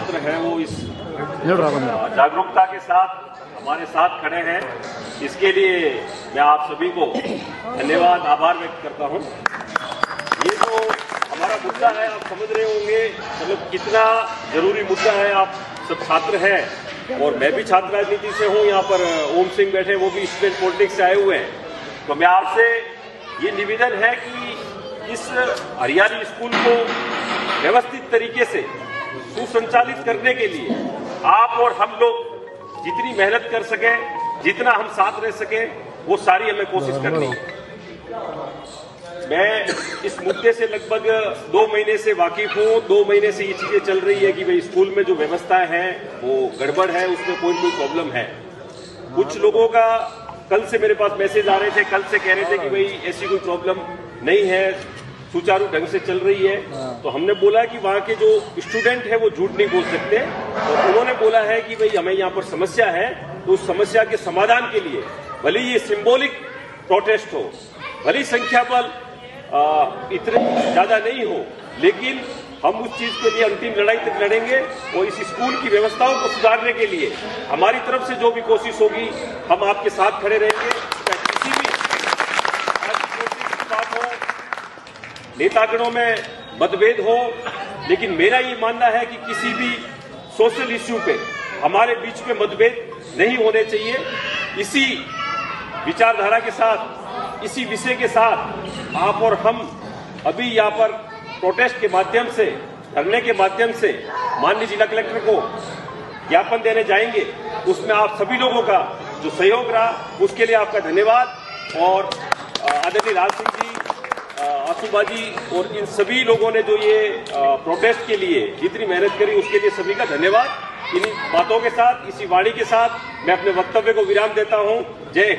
छात्र हैं वो इस जागरूकता के साथ हमारे साथ खड़े हैं। इसके लिए मैं आप सभी को धन्यवाद आभार व्यक्त करता हूँ। ये जो हमारा मुद्दा है आप समझ रहे होंगे मतलब कितना ज़रूरी मुद्दा है। आप सब छात्र हैं और मैं भी छात्र राजनीति से हूँ यहाँ पर ओम सिंह बैठे वो भी स्टूडेंट पॉलिटिक्स से आए हुए हैं। तो मैं आपसे ये निवेदन है कि इस हरियाली स्कूल को व्यवस्थित तरीके से सुसंचालित करने के लिए आप और हम लोग जितनी मेहनत कर सके जितना हम साथ रह सके वो सारी हमें कोशिश करनी है। मैं इस मुद्दे से लगभग दो महीने से वाकिफ हूँ। दो महीने से ये चीज़ें चल रही है कि भाई स्कूल में जो व्यवस्था है वो गड़बड़ है उसमें कोई कोई प्रॉब्लम है। कुछ लोगों का कल से मेरे पास मैसेज आ रहे थे कल से कह रहे थे कि भाई ऐसी कोई प्रॉब्लम नहीं है। सुचारू ढंग से चल रही है। तो हमने बोला कि वहाँ के जो स्टूडेंट है वो झूठ नहीं बोल सकते। और उन्होंने बोला है कि भाई हमें यहाँ पर समस्या है तो उस समस्या के समाधान के लिए भले ये सिंबॉलिक प्रोटेस्ट हो भले संख्या बल इतने ज़्यादा नहीं हो लेकिन हम उस चीज़ के लिए अंतिम लड़ाई तक लड़ेंगे और इस स्कूल की व्यवस्थाओं को सुधारने के लिए हमारी तरफ़ से जो भी कोशिश होगी हम आपके साथ खड़े रहेंगे किसी भी बात हो नेतागणों में मतभेद हो, लेकिन मेरा ये मानना है कि किसी भी सोशल इश्यू पे हमारे बीच में मतभेद नहीं होने चाहिए। इसी विचारधारा के साथ, इसी विषय के साथ आप और हम अभी यहाँ पर प्रोटेस्ट के माध्यम से, धरने के माध्यम से माननीय जिला कलेक्टर को ज्ञापन देने जाएँगे। उसमें आप सभी लोगों का जो सहयोग रहा, उसके लिए आपका धन्यवाद। और आदरणीय लाल सिंह जी आसूबा जी और इन सभी लोगों ने जो ये प्रोटेस्ट के लिए जितनी मेहनत करी, उसके लिए सभी का धन्यवाद। इन बातों के साथ, इसी वाणी के साथ मैं अपने वक्तव्य को विराम देता हूँ। जय